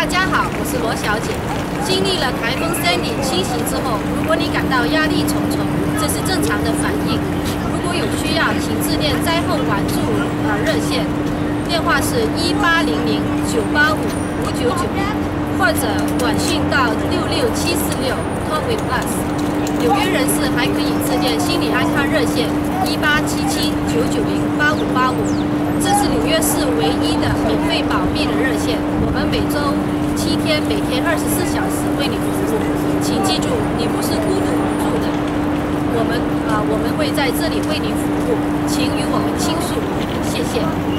大家好，我是罗小姐。经历了台风 Sandy 侵袭之后，如果你感到压力重重，这是正常的反应。如果有需要，请致电灾后援助呃热线，电话是一八零零九八五五九九，或者短讯到六六七四六 Talk with us。纽约人士还可以致电心理安康热线一八七七九九零八五八五，是唯一的免费保密的热线。我们每周七天，每天二十四小时为你服务。请记住，你不是孤独无助的。我们啊、我们会在这里为您服务，请与我们倾诉。谢谢。